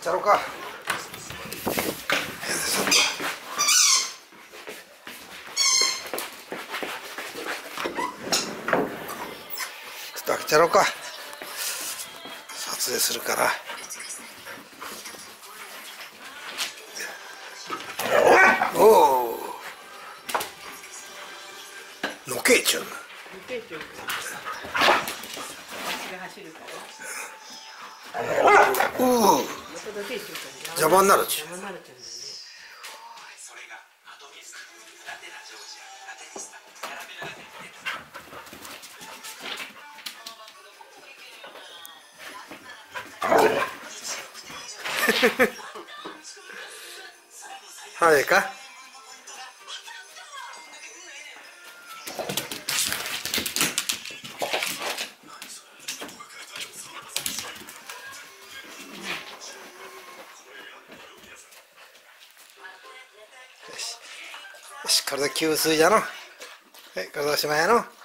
したろうか。ちょっと開けちゃろうか。撮影するから。おおのけいちゅん。手帳が走るから。おお邪魔になるちゅうはいか？よし。よしこれで給水じゃの。はいこれでおしまいやの。